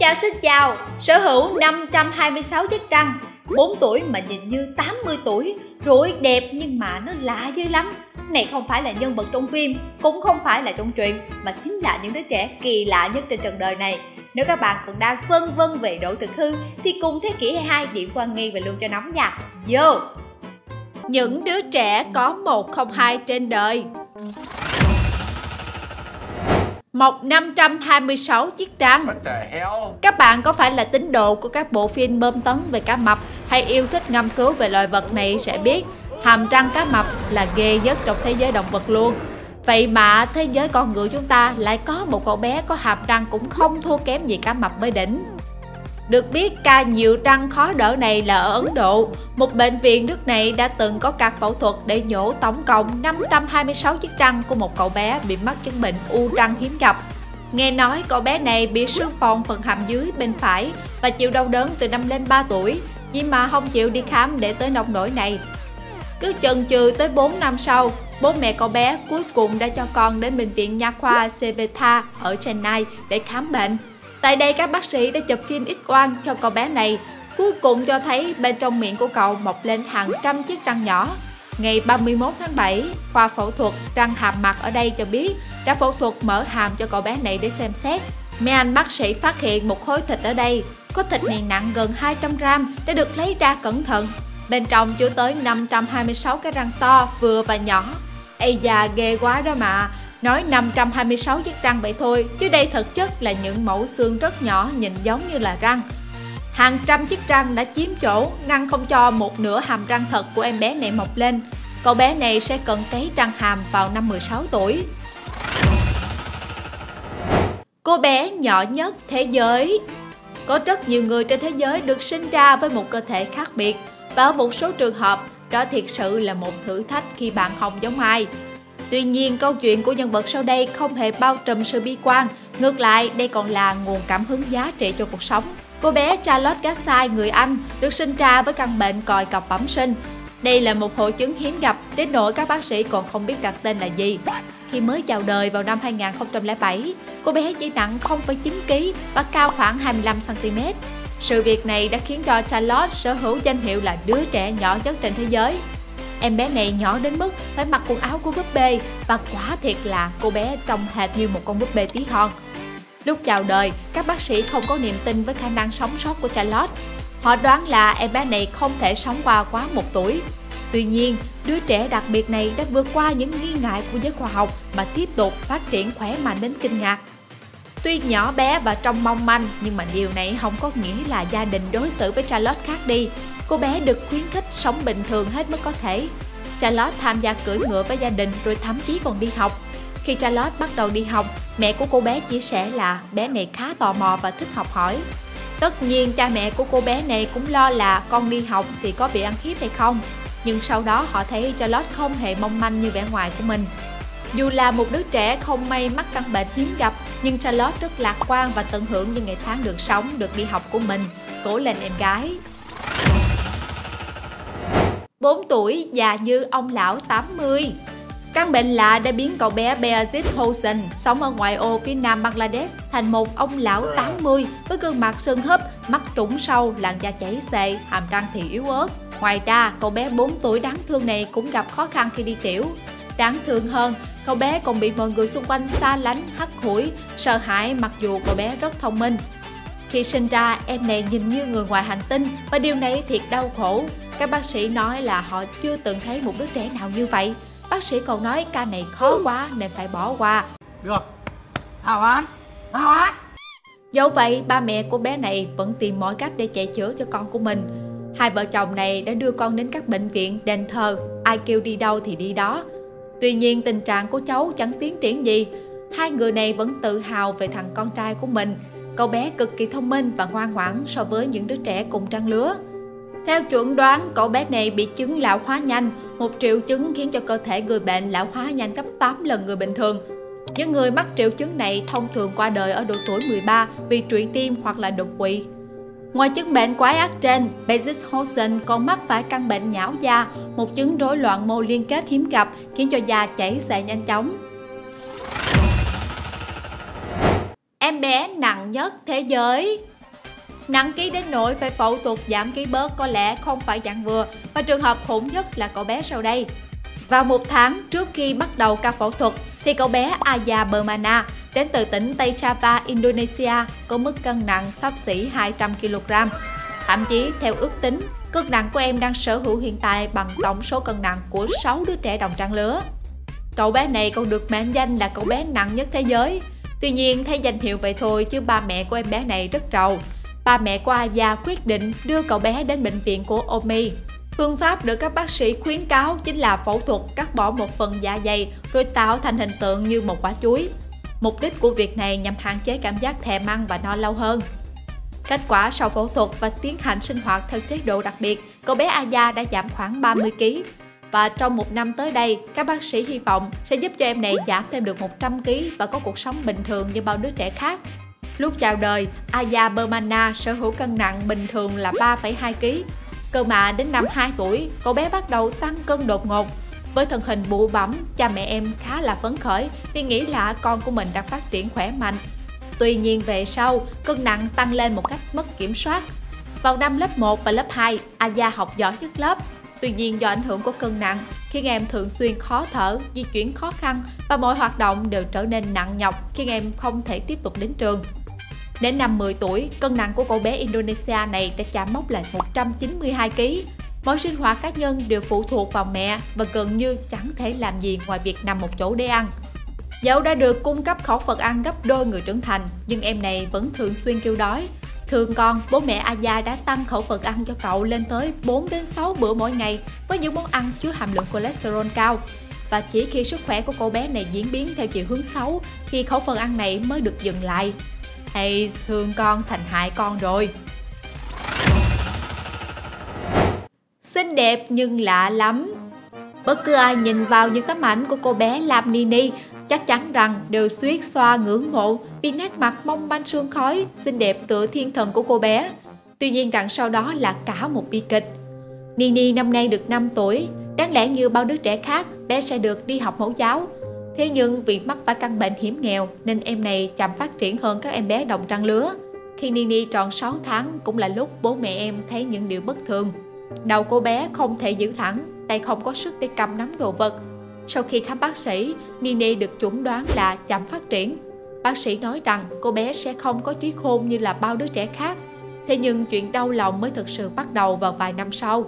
chào xin chào. Sở hữu 526 chiếc răng. 4 tuổi mà nhìn như 80 tuổi. Rối đẹp nhưng mà nó lạ dữ lắm. Này, không phải là nhân vật trong phim, Cũng không phải là trong truyện, Mà chính là những đứa trẻ kỳ lạ nhất trên trần đời này. Nếu các bạn còn đang phân vân về độ thực hư, Thì cùng Thế kỷ 22 điểm quan nghi và luôn cho nóng nha. Vô! Những đứa trẻ có 102 trên đời. Mọc 526 chiếc răng Các bạn có phải là tín đồ của các bộ phim bơm tấn về cá mập hay yêu thích ngâm cứu về loài vật này sẽ biết hàm răng cá mập là ghê nhất trong thế giới động vật luôn. Vậy mà thế giới con người chúng ta lại có một cậu bé có hàm răng cũng không thua kém gì cá mập mới đỉnh được biết ca nhiều răng khó đỡ này là ở Ấn Độ. Một bệnh viện nước này đã từng có ca phẫu thuật để nhổ tổng cộng 526 chiếc răng của một cậu bé bị mắc chứng bệnh u răng hiếm gặp. Nghe nói cậu bé này bị sưng phồng phần hàm dưới bên phải và chịu đau đớn từ năm lên 3 tuổi, nhưng mà không chịu đi khám để tới nông nỗi này. Cứ chần chừ tới 4 năm sau, bố mẹ cậu bé cuối cùng đã cho con đến bệnh viện nha khoa Sevetha ở Chennai để khám bệnh. Tại đây các bác sĩ đã chụp phim x-quang cho cậu bé này, cuối cùng cho thấy bên trong miệng của cậu mọc lên hàng trăm chiếc răng nhỏ. Ngày 31 tháng 7, khoa phẫu thuật răng hàm mặt ở đây cho biết đã phẫu thuật mở hàm cho cậu bé này để xem xét. Mấy anh bác sĩ phát hiện một khối thịt ở đây, có thịt này nặng gần 200 gram đã được lấy ra cẩn thận. Bên trong chứa tới 526 cái răng to, vừa và nhỏ. Ây da ghê quá đó mà, Nói 526 chiếc răng vậy thôi, chứ đây thực chất là những mẫu xương rất nhỏ nhìn giống như là răng. Hàng trăm chiếc răng đã chiếm chỗ, ngăn không cho một nửa hàm răng thật của em bé này mọc lên. Cậu bé này sẽ cần cấy răng hàm vào năm 16 tuổi. Cô bé nhỏ nhất thế giới Có rất nhiều người trên thế giới được sinh ra với một cơ thể khác biệt và ở một số trường hợp đó thiệt sự là một thử thách khi bạn không giống ai. Tuy nhiên, câu chuyện của nhân vật sau đây không hề bao trùm sự bi quan, ngược lại đây còn là nguồn cảm hứng giá trị cho cuộc sống. Cô bé Charlotte Gassai, người Anh, được sinh ra với căn bệnh còi cọc bẩm sinh. Đây là một hội chứng hiếm gặp, đến nỗi các bác sĩ còn không biết đặt tên là gì. Khi mới chào đời vào năm 2007, cô bé chỉ nặng 0,9 kg và cao khoảng 25 cm. Sự việc này đã khiến cho Charlotte sở hữu danh hiệu là đứa trẻ nhỏ nhất trên thế giới Em bé này nhỏ đến mức phải mặc quần áo của búp bê và quả thiệt là cô bé trông hệt như một con búp bê tí hon. Lúc chào đời, các bác sĩ không có niềm tin với khả năng sống sót của Charlotte. Họ đoán là em bé này không thể sống qua quá một tuổi. Tuy nhiên, đứa trẻ đặc biệt này đã vượt qua những nghi ngại của giới khoa học mà tiếp tục phát triển khỏe mạnh đến kinh ngạc. Tuy nhỏ bé và trông mong manh, nhưng mà điều này không có nghĩa là gia đình đối xử với Charlotte khác đi. Cô bé được khuyến khích sống bình thường hết mức có thể. Charlotte tham gia cưỡi ngựa với gia đình rồi thậm chí còn đi học. Khi Charlotte bắt đầu đi học, mẹ của cô bé chia sẻ là bé này khá tò mò và thích học hỏi. Tất nhiên cha mẹ của cô bé này cũng lo là con đi học thì có bị ăn hiếp hay không. Nhưng sau đó họ thấy Charlotte không hề mong manh như vẻ ngoài của mình. Dù là một đứa trẻ không may mắc căn bệnh hiếm gặp, nhưng Charlotte rất lạc quan và tận hưởng những ngày tháng được sống, được đi học của mình. Cố lên em gái! 4 tuổi già như ông lão 80. Căn bệnh lạ đã biến cậu bé Beaziz Hossein sống ở ngoại ô phía nam Bangladesh thành một ông lão 80 với gương mặt sưng húp, mắt trũng sâu, làn da chảy xệ, hàm răng thì yếu ớt. Ngoài ra, cậu bé 4 tuổi đáng thương này cũng gặp khó khăn khi đi tiểu. Đáng thương hơn, cậu bé còn bị mọi người xung quanh xa lánh, hắt hủi, sợ hãi mặc dù cậu bé rất thông minh. Khi sinh ra, em này nhìn như người ngoài hành tinh và điều này thiệt đau khổ. Các bác sĩ nói là họ chưa từng thấy một đứa trẻ nào như vậy. Bác sĩ còn nói ca này khó quá nên phải bỏ qua. Được, hào án, hào án. Dẫu vậy, ba mẹ của bé này vẫn tìm mọi cách để chạy chữa cho con của mình. Hai vợ chồng này đã đưa con đến các bệnh viện, đền thờ, ai kêu đi đâu thì đi đó. Tuy nhiên tình trạng của cháu chẳng tiến triển gì. Hai người này vẫn tự hào về thằng con trai của mình. Cậu bé cực kỳ thông minh và ngoan ngoãn so với những đứa trẻ cùng trang lứa. Theo chuẩn đoán, cậu bé này bị chứng lão hóa nhanh, một triệu chứng khiến cho cơ thể người bệnh lão hóa nhanh gấp 8 lần người bình thường. Những người mắc triệu chứng này thông thường qua đời ở độ tuổi 13 vì trụy tim hoặc là đột quỵ. Ngoài chứng bệnh quái ác trên, Bezos Hosen còn mắc phải căn bệnh nhão da, một chứng rối loạn mô liên kết hiếm gặp khiến cho da chảy xệ nhanh chóng. em bé nặng nhất thế giới. Nặng ký đến nỗi phải phẫu thuật giảm ký bớt có lẽ không phải dạng vừa và trường hợp khủng nhất là cậu bé sau đây. Vào một tháng trước khi bắt đầu ca phẫu thuật thì cậu bé Aya Bermana đến từ tỉnh Tây Java, Indonesia có mức cân nặng sắp xỉ 200 kg. Thậm chí theo ước tính, cân nặng của em đang sở hữu hiện tại bằng tổng số cân nặng của 6 đứa trẻ đồng trang lứa. Cậu bé này còn được mệnh danh là cậu bé nặng nhất thế giới. Tuy nhiên, thay danh hiệu vậy thôi chứ ba mẹ của em bé này rất giàu. Ba mẹ của Aya quyết định đưa cậu bé đến bệnh viện của Omi. Phương pháp được các bác sĩ khuyến cáo chính là phẫu thuật cắt bỏ một phần dạ dày rồi tạo thành hình tượng như một quả chuối. Mục đích của việc này nhằm hạn chế cảm giác thèm ăn và no lâu hơn. Kết quả sau phẫu thuật và tiến hành sinh hoạt theo chế độ đặc biệt, cậu bé Aya đã giảm khoảng 30 kg. Và trong một năm tới đây, các bác sĩ hy vọng sẽ giúp cho em này giảm thêm được 100 kg và có cuộc sống bình thường như bao đứa trẻ khác. Lúc chào đời, Aya Bermana sở hữu cân nặng bình thường là 3,2 kg. Cơ mà đến năm 2 tuổi, cậu bé bắt đầu tăng cân đột ngột. Với thân hình bụ bẩm, cha mẹ em khá là phấn khởi vì nghĩ là con của mình đang phát triển khỏe mạnh. Tuy nhiên về sau, cân nặng tăng lên một cách mất kiểm soát. Vào năm lớp 1 và lớp 2, Aya học giỏi nhất lớp. Tuy nhiên do ảnh hưởng của cân nặng, khiến em thường xuyên khó thở, di chuyển khó khăn và mọi hoạt động đều trở nên nặng nhọc khiến em không thể tiếp tục đến trường. Đến năm 10 tuổi, cân nặng của cậu bé Indonesia này đã chạm mốc là 192 kg. Mọi sinh hoạt cá nhân đều phụ thuộc vào mẹ và gần như chẳng thể làm gì ngoài việc nằm một chỗ để ăn. Dẫu đã được cung cấp khẩu phần ăn gấp đôi người trưởng thành, nhưng em này vẫn thường xuyên kêu đói. Thường con, bố mẹ Aya đã tăng khẩu phần ăn cho cậu lên tới 4 đến 6 bữa mỗi ngày với những món ăn chứa hàm lượng cholesterol cao. Và chỉ khi sức khỏe của cô bé này diễn biến theo chiều hướng xấu thì khẩu phần ăn này mới được dừng lại hay thương con thành hại con rồi. Xinh đẹp nhưng lạ lắm. Bất cứ ai nhìn vào những tấm ảnh của cô bé Lam Nini chắc chắn rằng đều suýt xoa ngưỡng mộ vì nét mặt mong manh sương khói, xinh đẹp tựa thiên thần của cô bé. Tuy nhiên rằng sau đó là cả một bi kịch. Nini năm nay được 5 tuổi, đáng lẽ như bao đứa trẻ khác, bé sẽ được đi học mẫu giáo. Thế nhưng vì mắc phải căn bệnh hiểm nghèo nên em này chậm phát triển hơn các em bé đồng trang lứa. Khi Nini tròn 6 tháng cũng là lúc bố mẹ em thấy những điều bất thường. Đầu cô bé không thể giữ thẳng, tay không có sức để cầm nắm đồ vật. Sau khi khám bác sĩ, Nini được chuẩn đoán là chậm phát triển. Bác sĩ nói rằng cô bé sẽ không có trí khôn như là bao đứa trẻ khác. Thế nhưng chuyện đau lòng mới thực sự bắt đầu vào vài năm sau.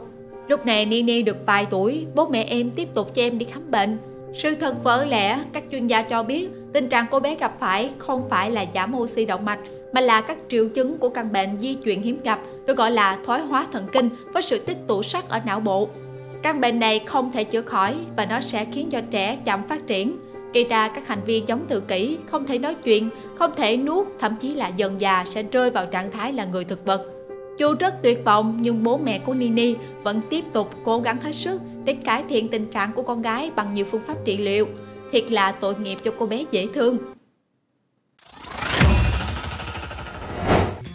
Lúc này Nini được vài tuổi, bố mẹ em tiếp tục cho em đi khám bệnh. Sự thật vỡ lẽ, các chuyên gia cho biết tình trạng cô bé gặp phải không phải là giảm oxy động mạch mà là các triệu chứng của căn bệnh di chuyển hiếm gặp được gọi là thoái hóa thần kinh với sự tích tụ sắt ở não bộ. Căn bệnh này không thể chữa khỏi và nó sẽ khiến cho trẻ chậm phát triển, gây ra các hành vi giống tự kỷ, không thể nói chuyện, không thể nuốt, thậm chí là dần già sẽ rơi vào trạng thái là người thực vật. Dù rất tuyệt vọng nhưng bố mẹ của Nini vẫn tiếp tục cố gắng hết sức để cải thiện tình trạng của con gái bằng nhiều phương pháp trị liệu. Thiệt là tội nghiệp cho cô bé dễ thương.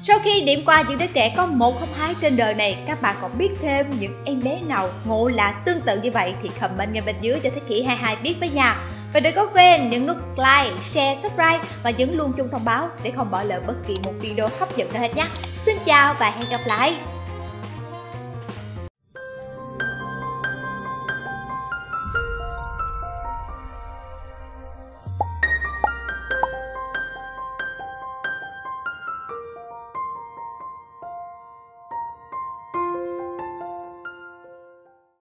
Sau khi điểm qua những đứa trẻ có một không hai trên đời này, các bạn còn biết thêm những em bé nào ngộ lạ tương tự như vậy thì comment ngay bên dưới cho Thế Kỷ 22 biết với nha. Và đừng có quên những nút like, share, subscribe và nhấn luôn chuông thông báo để không bỏ lỡ bất kỳ một video hấp dẫn nào hết nhé. Xin chào và hẹn gặp lại!